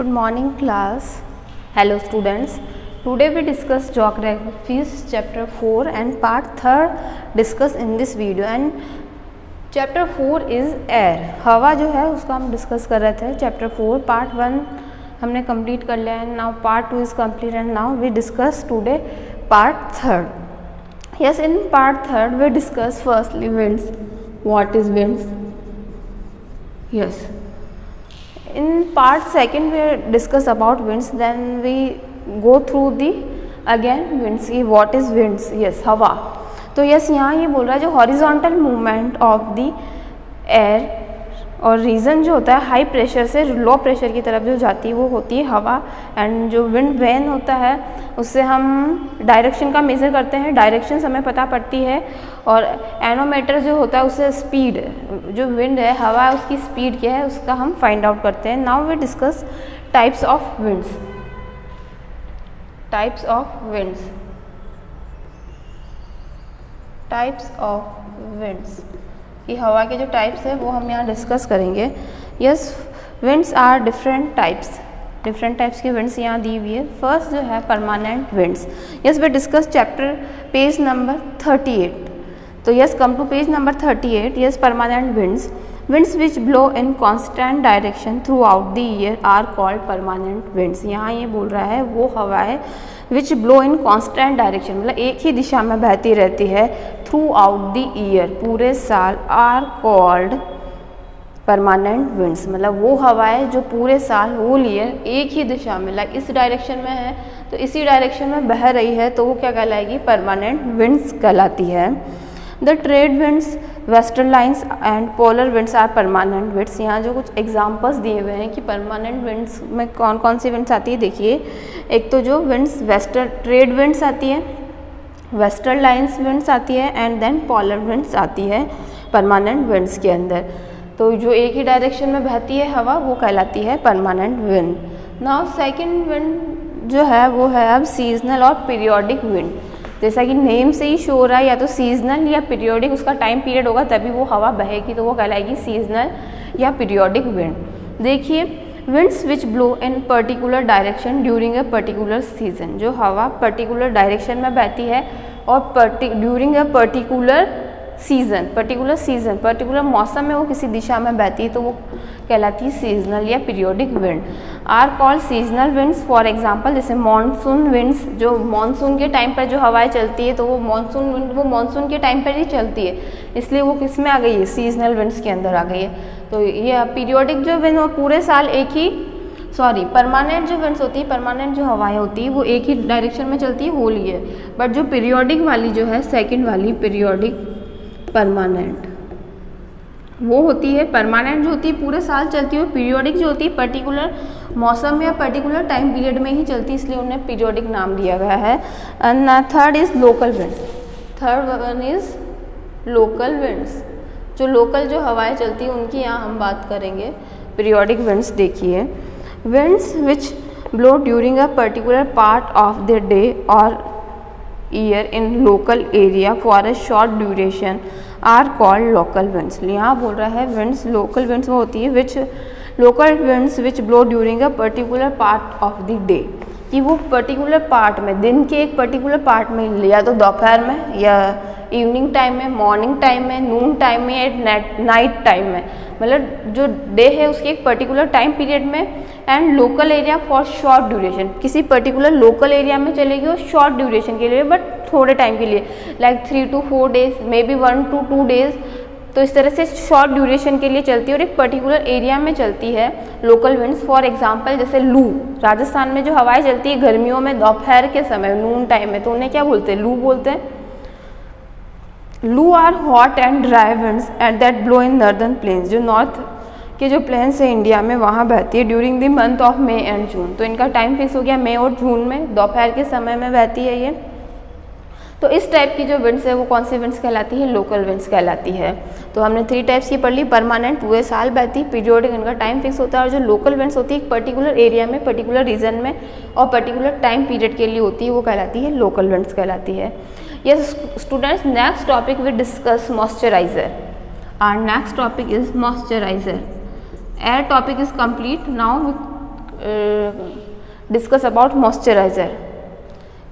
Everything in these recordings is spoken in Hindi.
Good morning class. Hello students today we discuss geography's chapter four and part third discuss in this video and chapter four is air हवा जो है, उसको हम डिस्कस कर रहे थे चैप्टर फोर पार्ट वन हमने कंप्लीट कर लिया and now part two is complete and now we discuss today part third yes in part third we discuss firstly winds what is winds yes in part second we discuss about winds then we go through the again winds ki what is winds yes hawa तो यस यहाँ ये बोल रहा है जो horizontal movement of the air और रीज़न जो होता है हाई प्रेशर से लो प्रेशर की तरफ़ जो जाती है, वो होती है हवा। एंड जो विंड वैन होता है, उससे हम डायरेक्शन का मेज़र करते हैं। डायरेक्शन हमें पता पड़ती है। और एनोमीटर जो होता है, उससे स्पीड जो विंड है, हवा है, उसकी स्पीड क्या है, उसका हम फाइंड आउट करते हैं। Now we discuss types of winds types of winds types of winds कि हवा के जो टाइप्स है, वो हम यहाँ डिस्कस करेंगे। Yes winds are different types different types के विंड्स यहाँ दी हुई है। फ़र्स्ट जो है permanent winds yes we discuss chapter page number 38 तो yes come to page number 38 yes permanent winds winds which blow in constant direction throughout the year are called permanent winds यहाँ ये बोल रहा है, वो हवा है which blow in constant direction मतलब एक ही दिशा में बहती रहती है। थ्रू आउट द ईयर पूरे साल आर कॉल्ड परमानेंट विंड्स मतलब वो हवाएँ जो पूरे साल होल ईयर एक ही दिशा में लाइक इस डायरेक्शन में है तो इसी डायरेक्शन में बह रही है तो वो क्या कहलाएगी? परमानेंट विंड्स कहलाती है. The trade winds western lines and polar winds are permanent winds यहाँ जो कुछ एग्जांपल्स दिए हुए हैं कि परमानेंट विंड्स में कौन कौन सी विंड्स आती है, देखिए. एक तो जो विंड्स वेस्टर्न ट्रेड विंड्स आती है वेस्टर्न लाइन्स विंड्स आती है एंड देन पॉलर विंड्स आती है परमानेंट विंड्स के अंदर। तो जो एक ही डायरेक्शन में बहती है हवा, वो कहलाती है permanent wind now second wind जो है, वो है अब सीजनल और पीरियोडिक विंड जैसा कि नेम से ही शो हो रहा है, या तो सीजनल या पीरियोडिक उसका टाइम पीरियड होगा, तभी वो हवा बहेगी तो वो कहलाएगी सीजनल या पीरियोडिक विंड देखिए winds which blow in particular direction during a particular season जो हवा पर्टिकुलर डायरेक्शन में बहती है और during a particular season particular season particular मौसम में वो किसी दिशा में बहती है तो वो कहलाती है सीजनल या periodic wind are call seasonal winds for example जैसे मानसून विंड्स जो मानसून के टाइम पर जो हवाएँ चलती है तो वो मानसून विंड वो मानसून के टाइम पर ही चलती है. इसलिए वो किसमें आ गई है? सीजनल विंड्स के अंदर आ गई है. तो ये पीरियोडिक जो विंड वो पूरे साल एक ही सॉरी परमानेंट जो विंड्स होती है परमानेंट जो हवाएँ होती है, वो एक ही डायरेक्शन में चलती है, होल ईयर बट जो पीरियोडिक वाली जो है सेकेंड वाली पीरियोडिक परमानेंट वो होती है परमानेंट जो होती है, पूरे साल चलती है पीरियोडिक जो होती है पर्टिकुलर मौसम या पर्टिकुलर टाइम पीरियड में ही चलती है, इसलिए उन्हें पीरियोडिक नाम दिया गया है। And third is local winds third one is local winds जो लोकल जो हवाएँ चलती हैं, उनकी यहाँ हम बात करेंगे। पीरियोडिक विंड्स देखिए। Winds which blow during a particular part of the day और year in local area for a short duration are called local winds यहाँ बोल रहा है विंड्स लोकल विंड्स वो होती है which local winds which blow during a particular part of the day कि वो पर्टिकुलर पार्ट में, दिन के एक पर्टिकुलर पार्ट में, या तो दोपहर में, या इवनिंग टाइम में मॉर्निंग टाइम में नून टाइम में, या नाइट टाइम में मतलब जो डे है, उसके एक पर्टिकुलर टाइम पीरियड में and local area for short duration किसी पर्टिकुलर लोकल एरिया में चलेगी वो शॉर्ट ड्यूरेशन के लिए बट थोड़े टाइम के लिए like three two four days may be one two two days तो इस तरह से शॉर्ट ड्यूरेशन के लिए चलती है और एक पर्टिकुलर एरिया में चलती है लोकल विंड्स फॉर एग्जांपल जैसे लू. राजस्थान में जो हवाएँ चलती है, गर्मियों में दोपहर के समय नून टाइम में तो उन्हें क्या बोलते हैं? लू बोलते हैं। Loo are hot and dry winds at that blow in northern plains जो नॉर्थ के जो प्लेन्स है इंडिया में, वहाँ बहती है during the month of May and June तो इनका टाइम फिक्स हो गया मई और जून में। दोपहर के समय में बहती है ये। तो इस टाइप की जो विंड्स है, वो कौन सी विंड्स कहलाती है? लोकल विंड्स कहलाती है। तो हमने थ्री टाइप्स की पढ़ ली। परमानेंट पूरे साल बहती। पीरियोडिक इनका टाइम फिक्स होता है। और जो लोकल विंड्स होती है, एक पर्टिकुलर एरिया में पर्टिकुलर रीजन में और पर्टिकुलर टाइम पीरियड के लिए होती है, वो कहलाती है लोकल विंड्स कहलाती है। Yes students next topic we discuss moisturiser are next topic is moisturiser air topic is complete now we discuss about moisturiser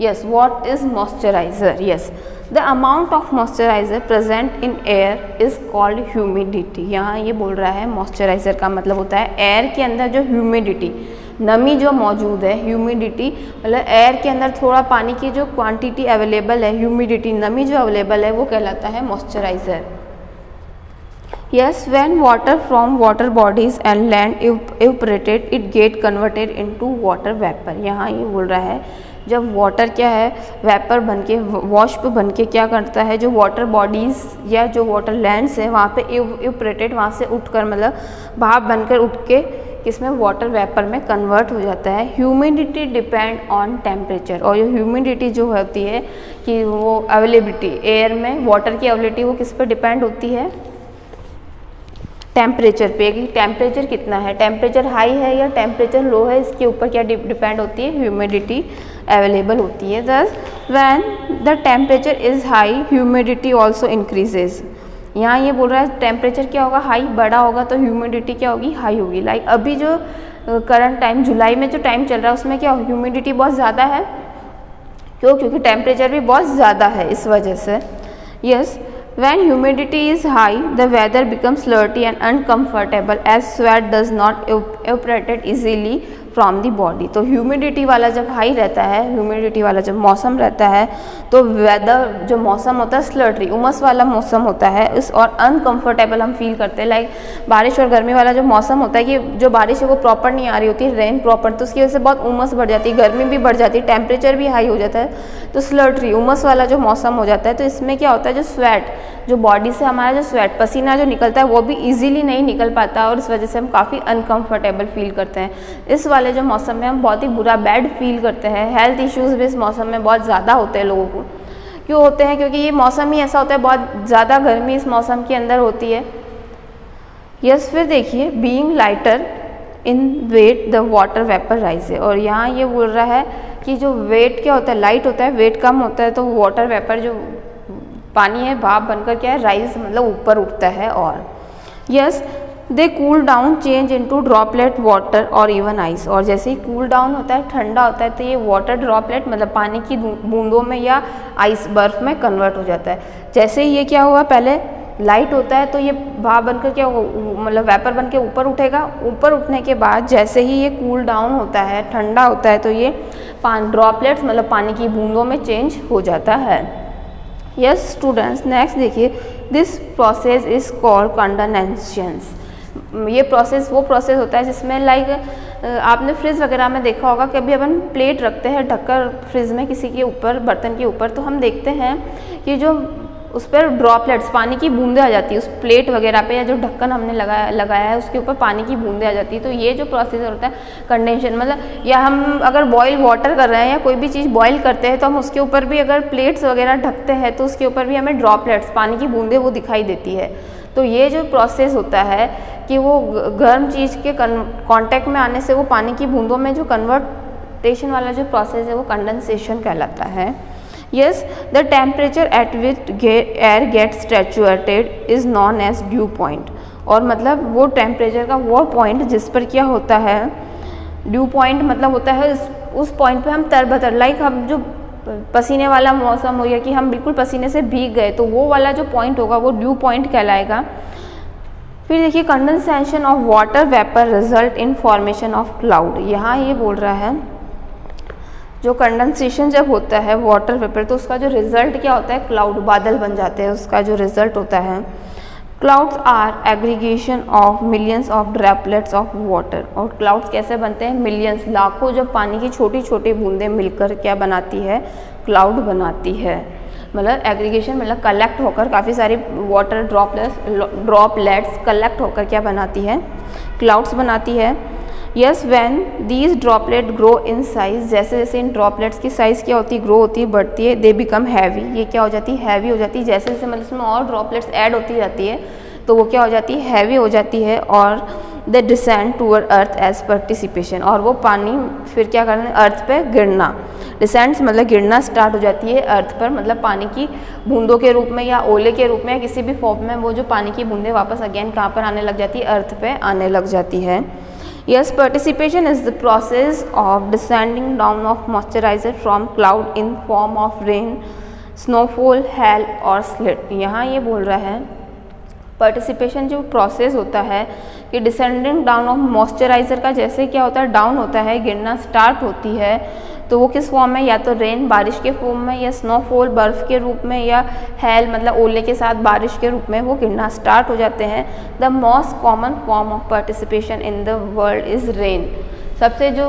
yes what is moisturiser yes the amount of moisturiser present in air is called humidity यहाँ ये बोल रहा है मॉइस्चराइजर का मतलब होता है एयर के अंदर जो ह्यूमिडिटी नमी जो मौजूद है ह्यूमिडिटी मतलब एयर के अंदर थोड़ा पानी की जो क्वांटिटी अवेलेबल है ह्यूमिडिटी नमी जो अवेलेबल है, वो कहलाता है moisturiser yes, when water from water bodies and land evaporated, it get converted into water vapor. यहाँ ये बोल रहा है, जब वाटर क्या है वेपर बन के वॉश्प बन के क्या करता है, जो वाटर बॉडीज़ या जो वाटर लैंड्स है, वहाँ पे इवपरेटेड वहाँ से उठकर मतलब भाप बनकर उठ के किसमें वाटर वेपर में कन्वर्ट हो जाता है। ह्यूमिडिटी डिपेंड ऑन टेम्परेचर और ये ह्यूमिडिटी जो होती है कि वो अवेलेबिलिटी एयर में वाटर की अवेलेबिलिटी वो किस पर डिपेंड होती है? टेम्परेचर पे कि टेम्परेचर कितना है? टेम्परेचर हाई है या टेम्परेचर लो है? इसके ऊपर क्या डिपेंड होती है? ह्यूमिडिटी अवेलेबल होती है। Thus when the temperature is high humidity also increases यहाँ ये बोल रहा है टेम्परेचर क्या होगा? हाई बड़ा होगा तो ह्यूमिडिटी क्या होगी? हाई होगी। लाइक अभी जो करंट टाइम जुलाई में जो टाइम चल रहा है उसमें क्या ह्यूमिडिटी बहुत ज़्यादा है? क्यों? क्योंकि टेम्परेचर भी बहुत ज़्यादा है इस वजह से। Yes When humidity is high, the weather becomes slurty and uncomfortable. As sweat does not evaporate easily from the body तो ह्यूमिडिटी वाला जब हाई रहता है ह्यूमिडिटी वाला जब मौसम रहता है तो वेदर जो मौसम होता है स्लटरी उमस वाला मौसम होता है, इस और अनकंफर्टेबल हम फील करते हैं। लाइक बारिश और गर्मी वाला जो मौसम होता है कि जो बारिश है वो प्रॉपर नहीं आ रही होती रेन प्रॉपर तो उसकी वजह से बहुत उमस बढ़ जाती है, गर्मी भी बढ़ जाती है टेम्परेचर भी हाई हो जाता है। तो स्लटरी उमस वाला जो मौसम हो जाता है तो इसमें क्या होता है, जो स्वेट जो बॉडी से हमारा जो स्वेट पसीना जो निकलता है, वो भी इजीली नहीं निकल पाता और इस वजह से हम काफ़ी अनकंफर्टेबल फील करते हैं। इस वाले जो मौसम में हम बहुत ही बुरा बैड फील करते हैं। हेल्थ इश्यूज़ भी इस मौसम में बहुत ज़्यादा होते हैं लोगों को। क्यों होते हैं? क्योंकि ये मौसम ही ऐसा होता है, बहुत ज़्यादा गर्मी इस मौसम के अंदर होती है। यस फिर देखिए being lighter in weight the water vapour rise है और यहाँ ये बोल रहा है कि जो वेट क्या होता है? लाइट होता है वेट कम होता है तो वाटर वेपर जो पानी है, भाप बनकर क्या है राइस मतलब ऊपर उठता है और। Yes they cool down change into droplet water और इवन आइस और जैसे ही कूल डाउन होता है, ठंडा होता है तो ये वाटर ड्रॉपलेट मतलब पानी की बूंदों में या आइस बर्फ़ में कन्वर्ट हो जाता है। जैसे ही ये क्या हुआ, पहले लाइट होता है तो ये भाप बनकर क्या मतलब वेपर बन के ऊपर उठेगा। ऊपर उठने के बाद जैसे ही ये कूल डाउन होता है, ठंडा होता है तो ये पान ड्रॉपलेट्स मतलब पानी की बूंदों में चेंज हो जाता है। यस स्टूडेंट्स नेक्स्ट देखिए this process is called condensations ये प्रोसेस वो प्रोसेस होता है जिसमें लाइक आपने फ्रिज वगैरह में देखा होगा कभी अपन प्लेट रखते हैं ढककर फ्रिज में किसी के ऊपर, बर्तन के ऊपर तो हम देखते हैं कि जो उस पर ड्रॉपलेट्स, पानी की बूंदें आ जाती है। उस प्लेट वगैरह पे या जो ढक्कन हमने लगाया लगाया है, उसके ऊपर पानी की बूंदें आ जाती है। तो ये जो प्रोसेस होता है कंडेंशन मतलब या हम अगर बॉयल वाटर कर रहे हैं या कोई भी चीज़ बॉयल करते हैं तो हम उसके ऊपर भी अगर प्लेट्स वगैरह ढकते हैं तो उसके ऊपर भी हमें ड्रॉपलेट्स पानी की बूंदें वो दिखाई देती है। तो ये जो प्रोसेस होता है कि वो गर्म चीज़ के कांटेक्ट में आने से वो पानी की बूंदों में जो कन्वर्टेशन वाला जो प्रोसेस है, वो कंडेंसेशन कहलाता है। Yes the temperature at which air get saturated is known as dew point और मतलब वो टेम्परेचर का वो पॉइंट जिस पर क्या होता है ड्यू पॉइंट मतलब होता है उस पॉइंट पे हम तरबतर लाइक हम जो पसीने वाला मौसम हो या कि हम बिल्कुल पसीने से भीग गए तो वो वाला जो पॉइंट होगा वो ड्यू पॉइंट कहलाएगा। फिर देखिए condensation of water vapour result in formation of cloud यहाँ ये बोल रहा है जो कंडेंसेशन जब होता है वाटर वेपर तो उसका जो रिज़ल्ट क्या होता है? क्लाउड बादल बन जाते हैं, उसका जो रिज़ल्ट होता है। Clouds are aggregation of millions of droplets of water और क्लाउड्स कैसे बनते हैं? मिलियंस लाखों जब पानी की छोटी छोटी बूंदें मिलकर क्या बनाती है? क्लाउड बनाती है। मतलब एग्रीगेशन मतलब कलेक्ट होकर काफ़ी सारी वाटर ड्रॉपलेट्स ड्रॉपलेट्स कलेक्ट होकर क्या बनाती है? क्लाउड्स बनाती है। Yes when these droplet grow in size जैसे जैसे इन ड्रॉपलेट्स की साइज़ क्या होती है ग्रो होती है, बढ़ती है दे बिकम हैवी ये क्या हो जाती है? हैवी हो जाती है. जैसे जैसे मतलब उसमें और ड्रॉपलेट्स ऐड होती जाती है तो वो क्या हो जाती है? हैवी हो जाती है और the descend toward earth as participation और वो पानी फिर क्या करना अर्थ पर गिरना. डिसेंड्स मतलब गिरना स्टार्ट हो जाती है अर्थ पर. मतलब पानी की बूंदों के रूप में या ओले के रूप में या किसी भी फॉर्म में वो जो पानी की बूंदें वापस अगेन कहाँ पर आने लग जाती है? अर्थ पर आने लग जाती है. Yes, precipitation is the process of descending down of moisturizer from cloud in form of rain, snowfall, hail or slit. यहाँ ये बोल रहा है पार्टिसिपेशन जो प्रोसेस होता है कि डिसेंडिंग डाउन ऑफ़ मॉइस्चराइज़र का जैसे क्या होता है डाउन होता है गिरना स्टार्ट होती है तो वो किस फॉर्म में? या तो रेन बारिश के फॉर्म में, या स्नोफॉल बर्फ़ के रूप में, या हेल मतलब ओले के साथ बारिश के रूप में वो गिरना स्टार्ट हो जाते हैं। The most common form of participation in the world is rain सबसे जो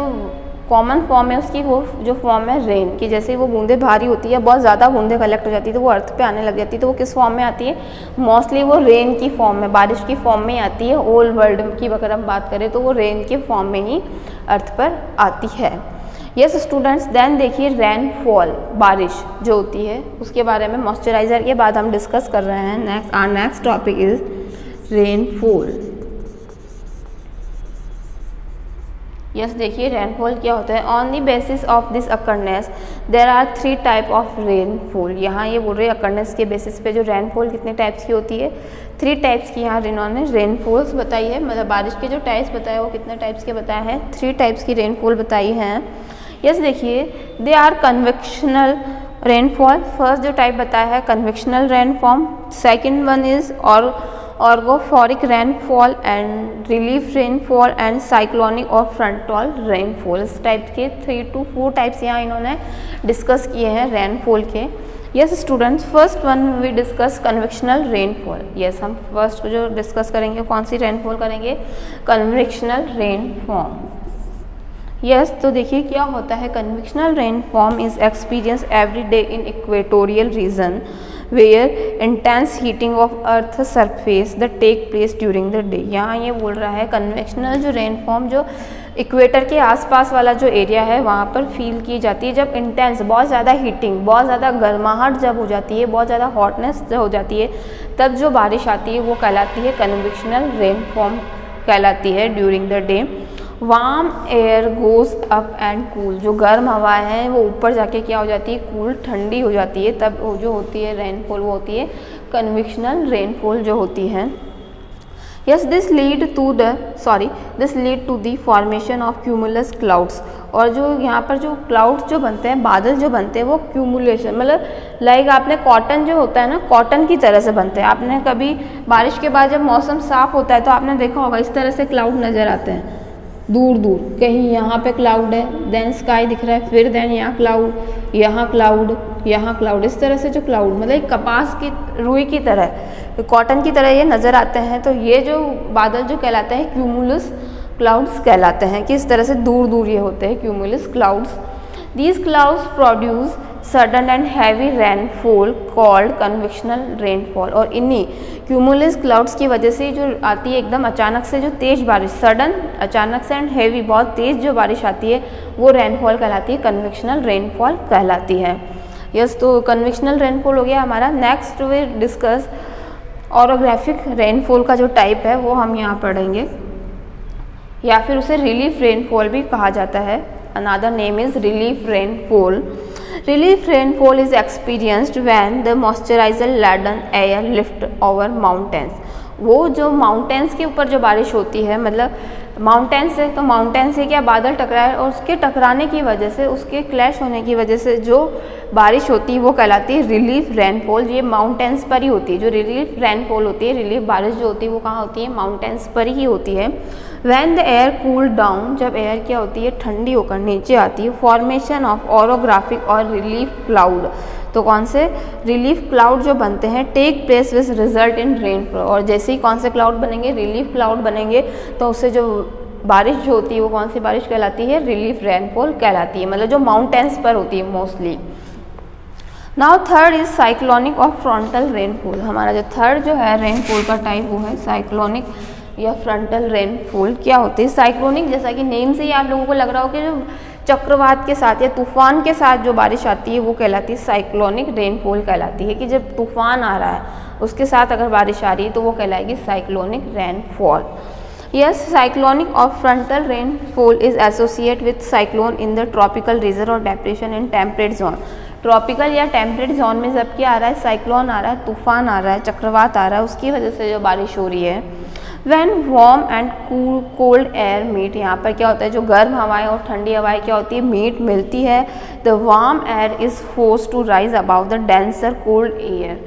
कॉमन फॉर्म है उसकी वो, जो फॉर्म है रेन की जैसे वो बूंदे भारी होती है, बहुत ज़्यादा बूंदे कलेक्ट हो जाती है तो वो अर्थ पे आने लग जाती है तो वो किस फॉर्म में आती है? मोस्टली वो रेन की फॉर्म में, बारिश की फॉर्म में आती है। ओल्ड वर्ल्ड की अगर हम बात करें तो वो रेन के फॉर्म में ही अर्थ पर आती है। यस स्टूडेंट्स देन देखिए रेनफॉल बारिश जो होती है, उसके बारे में मॉइस्चराइज़र के बाद हम डिस्कस कर रहे हैं। Next are next topic is rainfall yes देखिए रेनफॉल क्या होता है। On the basis of this occurrence there are three type of rainfall यहाँ ये बोल रहे हैं अकर्नेस के बेसिस पे जो रेनफॉल कितने टाइप्स की होती है। थ्री टाइप्स की यहाँ इन्होंने रेनफॉल्स बताई है। मतलब बारिश के जो टाइप्स बताए, वो कितने टाइप्स के बताए हैं? थ्री टाइप्स की रेनफॉल बताई हैं। यस देखिए they are convectional rainfall first जो टाइप बताया है convectional rainfall second one is और orographic rainfall and relief rainfall and cyclonic और फ्रंटॉल रेनफॉल इस टाइप के थ्री टू फोर टाइप्स यहाँ इन्होंने डिस्कस किए हैं रेनफॉल के. Yes students first one we discuss convectional rainfall yes हम फ़र्स्ट जो डिस्कस करेंगे, कौन सी रेनफॉल करेंगे? कन्वेक्शनल रेनफॉर्म यस yes, तो देखिए क्या होता है convectional rainfall is experience every day in equatorial region where intense heating of earth surface the take place during the day यहाँ ये बोल रहा है कन्वेक्शनल जो रेन फॉर्म जो इक्वेटर के आसपास वाला जो एरिया है वहाँ पर फील की जाती है जब इंटेंस बहुत ज़्यादा हीटिंग बहुत ज़्यादा गर्माहट जब हो जाती है बहुत ज़्यादा हॉटनेस जब हो जाती है तब जो बारिश आती है वो कहलाती है कन्वेक्शनल रेन फॉर्म कहलाती है during the day warm air goes up and cool. जो गर्म हवा है, वो ऊपर जाके क्या हो जाती है? कूल, ठंडी हो जाती है। तब वो जो होती है रेनफॉल वो होती है कन्विक्शनल रेनफॉल जो होती है। Yes this lead to the sorry this lead to the formation of cumulus clouds और जो यहाँ पर जो क्लाउड्स जो बनते हैं, बादल जो बनते हैं, वो क्यूमुलेशन मतलब लाइक आपने कॉटन जो होता है ना कॉटन की तरह से बनते हैं। आपने कभी बारिश के बाद जब मौसम साफ़ होता है तो आपने देखा होगा, इस तरह से क्लाउड नज़र आते हैं। दूर दूर। कहीं यहाँ पे क्लाउड है देन स्काई दिख रहा है, फिर देन यहाँ क्लाउड यहाँ क्लाउड यहाँ क्लाउड इस तरह से जो क्लाउड मतलब एक कपास की, रुई की तरह कॉटन की तरह ये नज़र आते हैं। तो ये जो बादल जो कहलाते हैं क्यूमुलस क्लाउड्स कहलाते हैं, कि इस तरह से दूर दूर ये होते हैं cumulus clouds these clouds produce sudden and heavy rainfall called convectional rainfall और इन्हीं क्यूमुलस क्लाउड्स की वजह से जो आती है एकदम अचानक से जो तेज़ बारिश सडन अचानक से एंड हैवी बहुत तेज़ जो बारिश आती है वो रेनफॉल कहलाती है कन्वेक्शनल रेनफॉल कहलाती है। यस yes, तो कन्वेक्शनल रेनफॉल हो गया हमारा। Next we discuss orographic rainfall का जो टाइप है वो हम यहाँ पढ़ेंगे। या फिर उसे रिलीफ रेनफॉल भी कहा जाता है। Another name is relief rainfall Relief rainfall is experienced when the moisturizer laden air lift over mountains. वो जो माउंटेन्स के ऊपर जो बारिश होती है मतलब माउंटेन से तो माउंटेन से क्या बादल टकराए और उसके टकराने की वजह से, उसके क्लैश होने की वजह से जो बारिश होती है, वो कहलाती है रिलीफ रेनफॉल ये माउंटेन्स पर ही होती है। जो रिलीफ रेनफॉल होती है रिलीफ बारिश जो होती है, वो कहाँ होती है? माउंटेंस पर ही होती है। When the air cool down जब एयर क्या होती है? ठंडी होकर नीचे आती है। फॉर्मेशन ऑफ़ ऑरोग्राफिक और रिलीफ क्लाउड तो कौन से? रिलीफ क्लाउड जो बनते हैं take place which result in rain और जैसे ही कौन से क्लाउड बनेंगे? रिलीफ क्लाउड बनेंगे। तो उससे जो बारिश जो होती है, वो कौन सी बारिश कहलाती है? रिलीफ रेनफॉल कहलाती है। मतलब जो माउंटेन्स पर होती है mostly now third is cyclonic और फ्रंटल रेनफॉल हमारा जो थर्ड जो है रेनफॉल का टाइप वो है साइक्लोनिक या फ्रंटल रेनफॉल क्या होती है। साइक्लोनिक जैसा कि नेम से ही आप लोगों को लग रहा हो कि जो चक्रवात के साथ या तूफ़ान के साथ जो बारिश आती है, वो कहलाती है साइक्लोनिक रेनफॉल कहलाती है कि जब तूफ़ान आ रहा है, उसके साथ अगर बारिश आ रही है तो वो कहलाएगी साइक्लोनिक रेनफॉल यस साइक्लोनिक और frontal rainfall is associate with cyclone in the tropical region और depression in temperate zone tropical या टेम्परेट जोन में जब क्या आ रहा है साइक्लोन आ रहा है, तूफ़ान आ रहा है, चक्रवात आ रहा है, उसकी वजह से जो बारिश हो रही है when warm and cool cold air meet यहाँ पर क्या होता है, जो गर्म हवाएँ और ठंडी हवाएँ क्या होती है मीट मिलती है। The warm air is force to rise about the denser cold air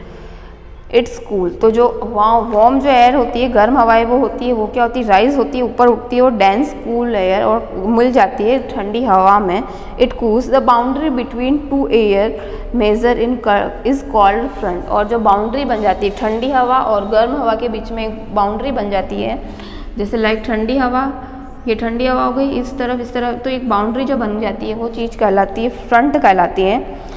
it's cool तो जो वहाँ वार्म जो एयर होती है, गर्म हवाएँ वो होती है, वो क्या होती है? राइज होती है, ऊपर उठती है और डेंस कूल एयर और मिल जाती है ठंडी हवा में। It cools the boundary between two air major in is called front और जो बाउंड्री बन जाती है, ठंडी हवा और गर्म हवा के बीच में एक बाउंड्री बन जाती है, जैसे लाइक ठंडी हवा, ये ठंडी हवा हो गई, इस तरफ़ इस तरफ़ तो एक बाउंड्री जो बन जाती है, वो चीज़ कहलाती है फ्रंट कहलाती है।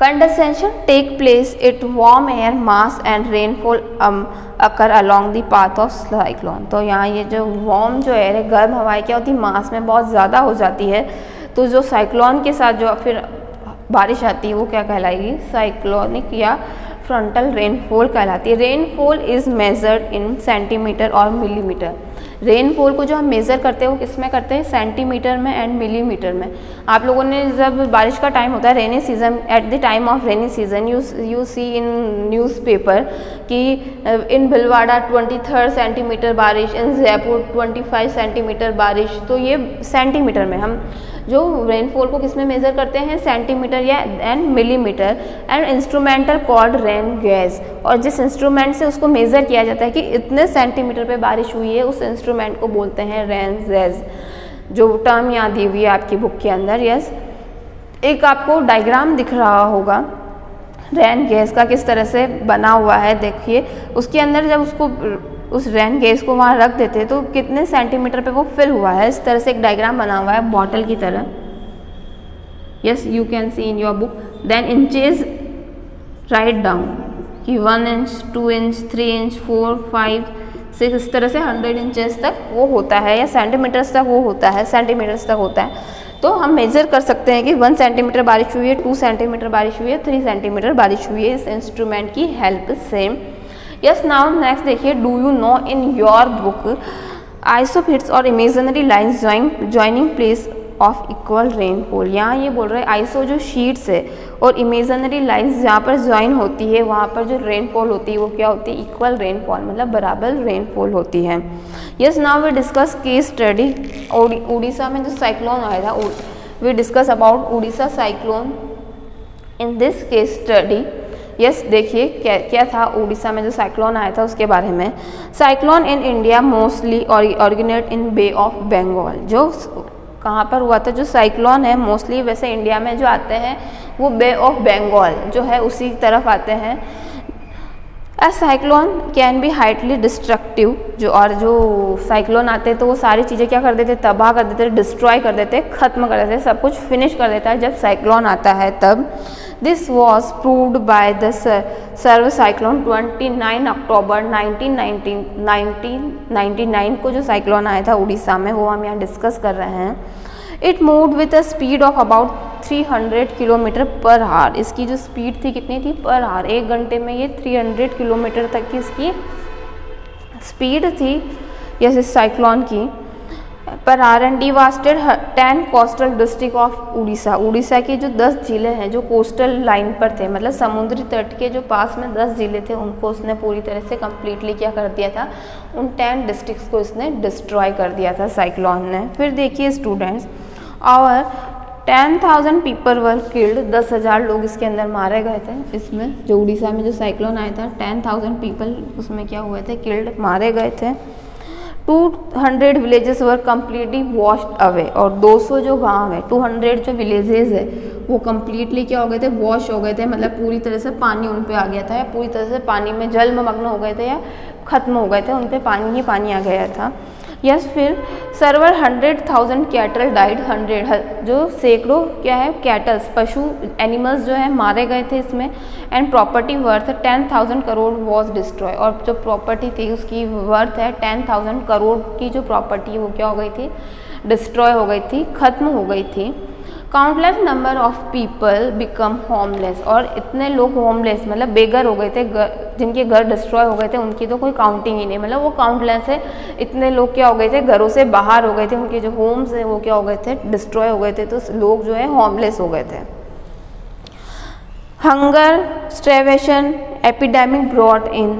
Condensation take place it warm air mass and rainfall um, occur along the path of cyclone. तो यहाँ ये जो वार्म जो एयर है गर्म हवाएँ क्या होती है? मास में बहुत ज़्यादा हो जाती है। तो जो साइक्लोन के साथ जो फिर बारिश आती है वो क्या कहलाएगी? साइक्लोनिक या फ्रंटल रेनफॉल कहलाती है। Rainfall is measured in centimetre और मिलीमीटर रेनफॉल को जो हम मेज़र करते हैं, वो किसमें करते हैं? सेंटीमीटर में एंड मिलीमीटर में। आप लोगों ने जब बारिश का टाइम होता है rainy season at the time of rainy season you you see in newspaper कि in Bhilwara twenty third centimetre बारिश in Jaipur twenty five centimetre बारिश। तो ये सेंटीमीटर में हम जो रेनफॉल को किसमें मेज़र करते हैं? सेंटीमीटर या and millimetre and instrumental called rain gauge और जिस इंस्ट्रूमेंट से उसको मेज़र किया जाता है कि इतने सेंटीमीटर पे बारिश हुई है, उस इंस्ट्रूमेंट को बोलते हैं रेन गैस जो टर्म यहाँ दी हुई है आपकी बुक के अंदर यस एक आपको डायग्राम दिख रहा होगा. रैन गैस का किस तरह से बना हुआ है, देखिए. उसके अंदर जब उसको उस रैन गैस को वहाँ रख देते तो कितने सेंटीमीटर पे वो फिल हुआ है? इस तरह से एक डायग्राम बना हुआ है बॉटल की तरह। Yes you can see in your book then inches write down कि one inch two inch three inch four five six इस तरह से हंड्रेड इंचेस तक वो होता है या सेंटीमीटर्स तक वो होता है सेंटीमीटर्स तक होता है। तो हम मेज़र कर सकते हैं कि वन सेंटीमीटर बारिश हुई है टू सेंटीमीटर बारिश हुई है थ्री सेंटीमीटर बारिश हुई है। इस इंस्ट्रूमेंट की हेल्प से यस नाउ नेक्स्ट देखिए do you know in your book isohyets और imaginary lines join joining place of equal rainfall यहाँ ये बोल रहे हैं आइसो जो शीट्स है और इमेजनरी लाइन्स जहाँ पर ज्वाइन होती है, वहाँ पर जो रेनफॉल होती है, वो क्या होती है? इक्वल रेनफॉल मतलब बराबर रेनफॉल होती है। Yes now we discuss case study Orissa में जो साइक्लोन आया था we discuss about Orissa cyclone in this case study yes देखिए, क्या क्या था? उड़ीसा में जो साइक्लोन आया था, उसके बारे में। Cyclone in India mostly originate in Bay of Bengal जो कहाँ पर हुआ था? जो साइक्लोन है मोस्टली वैसे इंडिया में जो आते हैं, वो बे ऑफ़ बंगाल जो है, उसी तरफ़ आते हैं। A cyclone can be highly destructive जो और जो साइक्लोन आते तो वो सारी चीज़ें क्या कर देते? तबाह कर देते डिस्ट्रॉय कर देते, ख़त्म कर देते, सब कुछ फिनिश कर देता है जब साइक्लोन आता है तब। This was proved by the super cyclone 29 October 1999 को जो साइक्लोन आया था उड़ीसा में, वो हम यहाँ डिस्कस कर रहे हैं। It move with a speed of about 300 kilometre per hour इसकी जो स्पीड थी, कितनी थी? पर हार एक घंटे में ये 300 किलोमीटर तक की इसकी स्पीड थी, यस, इस साइक्लोन की। पर are and devastated ten coastal district of Orissa Orissa के जो दस ज़िले हैं, जो कोस्टल लाइन पर थे मतलब समुद्री तट के जो पास में दस ज़िले थे, उनको उसने पूरी तरह से कम्प्लीटली क्या कर दिया था? उन टेन डिस्ट्रिक्ट्स को इसने डिस्ट्रॉय कर दिया था साइक्लोन ने। फिर देखिए स्टूडेंट्स और ten thousand people were killed दस हज़ार लोग इसके अंदर मारे गए थे। इसमें जो उड़ीसा में जो साइक्लोन आया था टेन थाउज़ेंड पीपल उसमें क्या हुए थे किल्ड मारे गए थे। 200 villages were completely washed away और 200 जो गाँव है 200 जो विलेजेस है, वो कम्प्लीटली क्या हो गए थे? वॉश हो गए थे मतलब पूरी तरह से पानी उन पर आ गया था या पूरी तरह से पानी में जल मग्न हो गए थे या ख़त्म हो गए थे, उन पर पानी ही पानी आ गया था। यस, फिर several hundred thousand cattle died hundred जो सैकड़ों क्या है, कैटल्स, पशु, एनिमल्स जो है, मारे गए थे इसमें and property worth ten thousand crore was destroy और जो प्रॉपर्टी थी, उसकी वर्थ है टेन थाउज़ेंड करोड़ की जो प्रॉपर्टी वो क्या हो गई थी डिस्ट्रॉय हो गई थी, ख़त्म हो गई थी। Countless number of people become homeless और इतने लोग होमलेस मतलब बेघर हो गए थे गर, जिनके घर डिस्ट्रॉय हो गए थे उनकी तो कोई काउंटिंग ही नहीं मतलब वो काउंटलेस है। इतने लोग क्या हो गए थे घरों से बाहर हो गए थे उनके जो होम्स हैं वो क्या हो गए थे डिस्ट्रॉय हो गए थे तो लोग जो है होमलेस हो गए थे। Hunger starvation epidemic broad in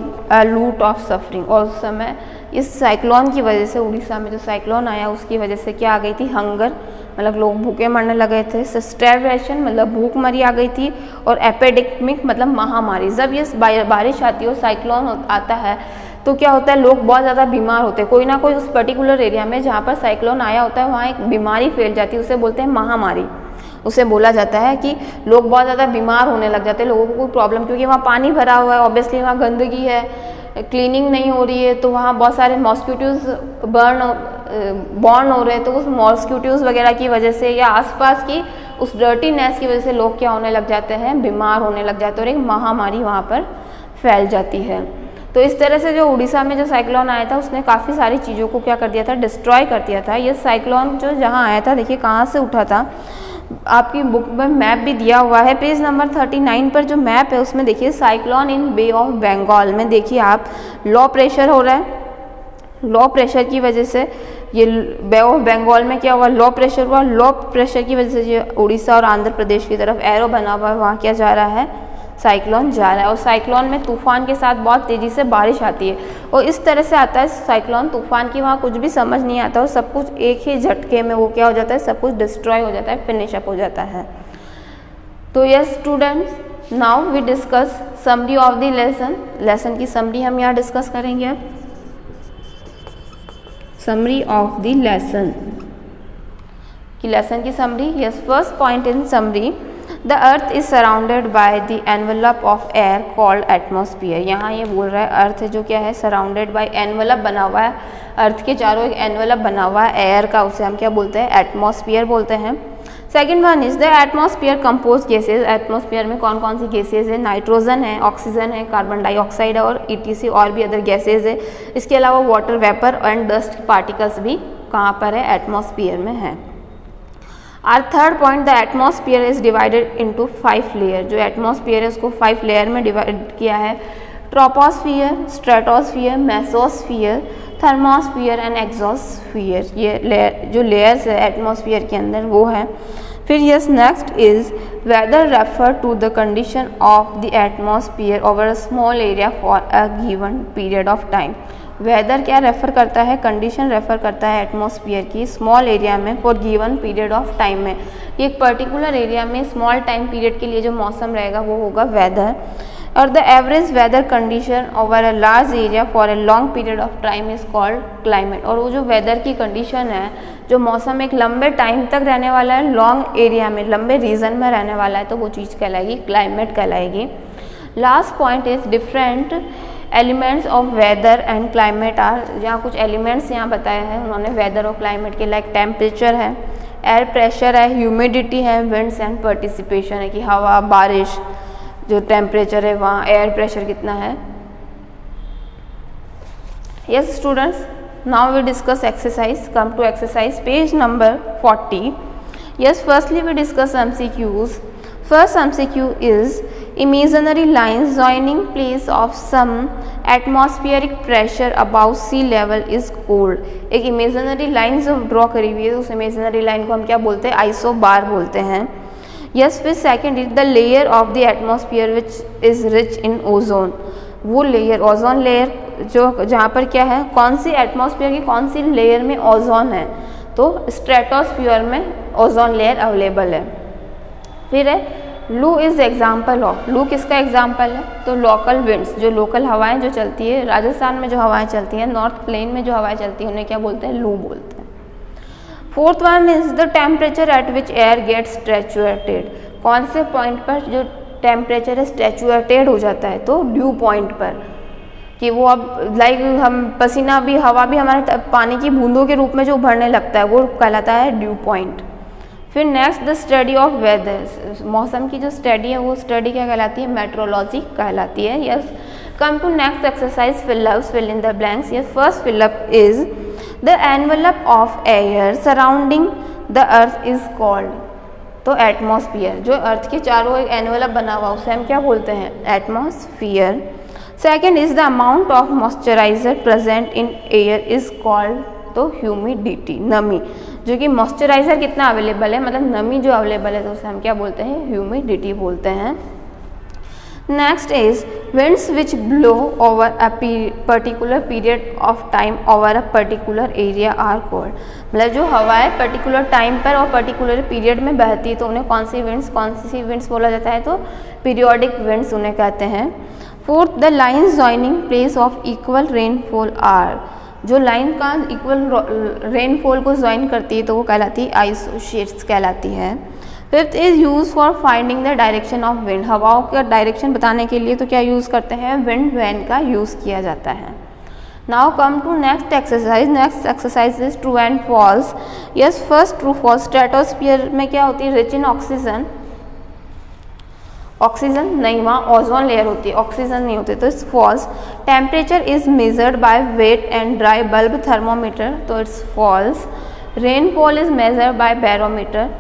lot of suffering और उस समय इस साइक्लोन की वजह से उड़ीसा में जो साइक्लोन आया उसकी वजह से क्या आ गई थी हंगर मतलब लोग भूखे मरने लगे थे स्टेवेशन मतलब भूख मरी आ गई थी और एपेडेमिक मतलब महामारी। जब ये बारिश आती है साइक्लोन आता है तो क्या होता है, लोग बहुत ज़्यादा बीमार होते हैं। कोई ना कोई उस पर्टिकुलर एरिया में जहाँ पर साइक्लोन आया होता है, वहाँ एक बीमारी फैल जाती है, उसे बोलते हैं महामारी। उसे बोला जाता है कि लोग बहुत ज़्यादा बीमार होने लग जाते हैं, लोगों को कोई प्रॉब्लम क्योंकि वहाँ पानी भरा हुआ है ऑब्वियसली वहाँ गंदगी है क्लीनिंग नहीं हो रही है तो वहाँ बहुत सारे मॉस्क्यूटिव्स बर्न बॉर्न हो रहे हैं तो उस मॉस्क्यूटिव्स वगैरह की वजह से या आसपास की उस डर्टीनेस की वजह से लोग क्या होने लग जाते हैं, बीमार होने लग जाते हैं और एक महामारी वहाँ पर फैल जाती है। तो इस तरह से जो उड़ीसा में जो साइक्लोन आया था, उसने काफ़ी सारी चीज़ों को क्या कर दिया था डिस्ट्रॉय कर दिया था। ये साइक्लोन जो जहाँ आया था, देखिए कहाँ से उठा था आपकी बुक में मैप भी दिया हुआ है। पेज नंबर 39 पर जो मैप है, उसमें देखिए cyclone in Bay of Bengal में देखिए आप लो प्रेशर हो रहा है। लो प्रेशर की वजह से ये बे ऑफ़ बंगाल में क्या हुआ? लो प्रेशर हुआ। लो प्रेशर की वजह से ये उड़ीसा और आंध्र प्रदेश की तरफ़ एरो बना हुआ है, वहाँ क्या जा रहा है? साइक्लोन जा रहा है और साइक्लोन में तूफ़ान के साथ बहुत तेज़ी से बारिश आती है और इस तरह से आता है साइक्लोन तूफ़ान की वहाँ कुछ भी समझ नहीं आता और सब कुछ एक ही झटके में वो क्या हो जाता है? सब कुछ डिस्ट्रॉय हो जाता है फिनिश अप हो जाता है। तो yes students now we discuss summary of the lesson lesson की समरी हम यहाँ डिस्कस करेंगे अब। समरी ऑफ़ द लेसन की लेसन की summary yes first point in summary the earth is surrounded by the envelope of air called atmosphere यहाँ ये बोल रहा है अर्थ जो क्या है सराउंडेड बाय एनवलप बना हुआ है। अर्थ के चारों एक एनवलप बना हुआ है एयर का उसे हम क्या बोलते हैं एटमोसफियर बोलते हैं। Second one is the atmosphere compose gases atmosphere में कौन कौन सी गैसेज है? नाइट्रोजन है ऑक्सीजन है कार्बन डाइऑक्साइड है और ईटीसी और भी अदर गैसेज है। इसके अलावा water vapour and dust particles भी कहाँ पर है? एटमोसफियर में है। Our third point the atmosphere is divided into five layer जो एटमोसफियर है, उसको फाइव लेयर में डिवाइड किया है। Troposphere stratosphere mesosphere thermosphere and exosphere ये लेयर जो लेयर्स है एटमोसफियर के अंदर, वो है। फिर yes next is weather refer to the condition of the atmosphere over a small area for a given period of time weather क्या रेफ़र करता है, कंडीशन रेफ़र करता है एटमॉस्फेयर की, स्मॉल एरिया में for given period of time में। ये एक पर्टिकुलर एरिया में स्मॉल टाइम पीरियड के लिए जो मौसम रहेगा वो होगा वेदर और the average weather condition over a large area for a long period of time is called climate और वो जो वेदर की कंडीशन है, जो मौसम एक लंबे टाइम तक रहने वाला है लॉन्ग एरिया में, लंबे रीजन में रहने वाला है तो वो चीज़ कहलाएगी क्लाइमेट कहलाएगी। Last point is different elements of weather and climate are यहाँ कुछ एलिमेंट्स यहाँ बताए हैं, उन्होंने वेदर और क्लाइमेट के लाइक टेम्परेचर है एयर प्रेशर है ह्यूमिडिटी है विंड्स एंड पार्टिसिपेशन है कि हवा, बारिश, जो टेम्परेचर है वहाँ एयर प्रेशर कितना है। Yes students now we discuss exercise come to exercise page number 40 yes, firstly we discuss mcqs first mcq is imaginary lines joining place of some atmospheric pressure above sea level is called एक imaginary line जो draw करी हुई है, उस imaginary line को हम क्या बोलते हैं? बार बोलते हैं। यस फिर second is the layer of the atmosphere which is rich in ozone वो लेयर ओजोन लेयर जो, जहाँ पर क्या है? कौन सी एटमोसफियर की कौन सी लेयर में ओजोन है? तो स्ट्रेटोस्फियर में ओजोन लेयर अवेलेबल है। फिर है, लू इज़ एग्ज़ाम्पल ऑफ़, लू किसका एग्ज़ाम्पल है? तो लोकल विंड्स, जो लोकल हवाएँ जो चलती है, राजस्थान में जो हवाएँ चलती हैं, नॉर्थ प्लेन में जो हवाएँ चलती हैं, उन्हें क्या बोलते हैं? लू बोलते हैं। Fourth one is the temperature at which air get saturated कौन से पॉइंट पर जो टेम्परेचर है स्ट्रेचुएटेड हो जाता है? तो ड्यू पॉइंट पर, कि वो अब लाइक हम पसीना भी, हवा भी हमारे पानी की बूंदों के रूप में जो उभरने लगता है, वो कहलाता है ड्यू पॉइंट। फिर next the study of weather मौसम की जो स्टडी है, वो स्टडी क्या कहलाती है? मेट्रोलॉजी कहलाती है yes come to next exercise fillups fill in the blanks yes first fillup is the envelope of air surrounding the earth is called तो एटमोसफियर जो अर्थ के चारों एक एनवलप बना हुआ उसे हम क्या बोलते हैं? Atmosphere second is the amount of moisturiser present in air is called तो ह्यूमिडिटी नमी, जो कि मॉइस्चराइज़र कितना अवेलेबल है मतलब नमी जो अवेलेबल है तो उसे हम क्या बोलते हैं? ह्यूमिडिटी बोलते हैं। Next is, winds which blow over a particular period of time over a particular area are called मतलब जो हवाएँ पर्टिकुलर टाइम पर और पर्टिकुलर पीरियड में बहती है तो उन्हें कौन सी विंड्स कौन सी विंड्स बोला जाता है? तो पीरियोडिक विंड्स उन्हें कहते हैं। Fourth the lines joining place of equal rainfall are जो लाइन का इक्वल रेनफॉल को ज्वाइन करती है तो वो कहलाती है आइसोशिएट्स कहलाती है। Fifth is use for finding the direction of wind हवाओं का डायरेक्शन बताने के लिए तो क्या यूज़ करते हैं? विंड वैन का यूज़ किया जाता है। Now come to next exercise next exercise is true and false yes first true false stratosphere में क्या होती है? रिच इन ऑक्सीजन ऑक्सीजन नहीं, वहाँ ओजोन लेयर होती है ऑक्सीजन नहीं होती तो it's false temperature is measured by wet and dry bulb thermometer तो it's false rainfall is measure by barometer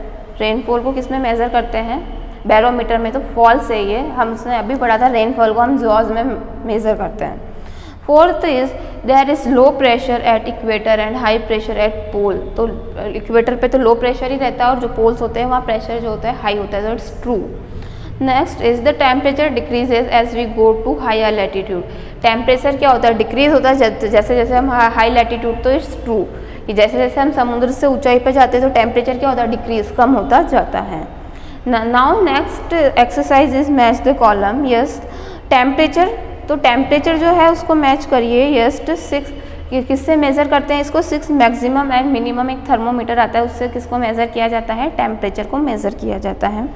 rainfall को किसमें मेज़र करते हैं? बैरोमीटर में तो फॉल्स है ये. हमने अभी पढ़ा था रेनफॉल को हम जॉज में मेज़र करते हैं. Fourth is there is low pressure at equator and high pressure at pole तो इक्वेटर पे तो लो प्रेशर ही रहता है, और जो पोल्स होते हैं, वहाँ प्रेशर जो होता है हाई होता है तो it's true next is the temperature decreases as we go to high latitude temperature क्या होता है? डिक्रीज होता है जैसे जैसे हम हाई लेटीट्यूड तो इट्स ट्रू कि जैसे जैसे हम समुद्र से ऊंचाई पर जाते हैं तो टेम्परेचर क्या होता है? डिक्रीज कम होता जाता है। Now next exercise is match the column yes temperature तो टेम्परेचर जो है उसको मैच करिए। यस सिक्स किससे मेज़र करते हैं? इसको सिक्स मैक्सिमम एंड मिनिमम एक थर्मोमीटर आता है, उससे किसको मेज़र किया जाता है? टेम्परेचर को मेज़र किया जाता है।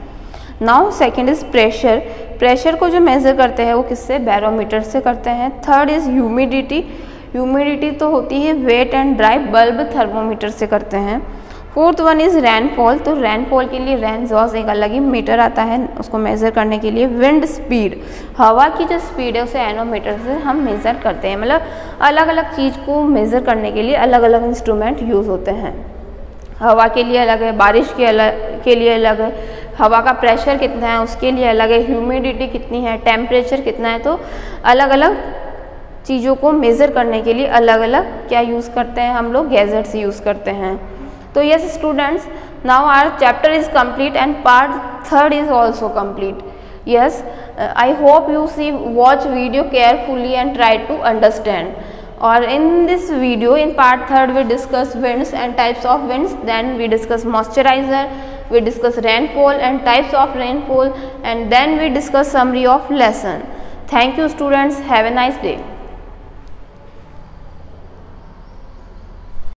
Now second is pressure. Pressure को जो मेज़र करते हैं, वो किससे? बैरोमीटर से करते हैं। थर्ड इज़ ह्यूमिडिटी ह्यूमिडिटी तो होती है wet and dry bulb thermometer से करते हैं। फोर्थ वन इज़ रैनफॉल तो रैनफॉल के लिए रैन जॉस एक अलग ही मीटर आता है, उसको मेज़र करने के लिए। विंड स्पीड हवा की जो स्पीड है, उसे एनोमीटर से हम मेज़र करते हैं। मतलब अलग अलग चीज़ को मेज़र करने के लिए अलग अलग इंस्ट्रूमेंट यूज़ होते हैं। हवा के लिए अलग है, बारिश के अलग, के लिए अलग है। हवा का प्रेशर कितना है उसके लिए अलग है ह्यूमिडिटी कितनी है टेम्परेचर कितना है तो अलग अलग चीज़ों को मेज़र करने के लिए अलग अलग क्या यूज़ करते हैं हम लोग गैजेट्स यूज़ करते हैं। तो yes students now are chapter is complete and part third is also yes uh, i hope you see watch video carefully and try to understand or in this video in part third we discuss winds and types of winds. Then we discuss moisturizer we discuss rainfall and types of rainfall and then we discuss summary of lesson. Thank you students. Have a nice day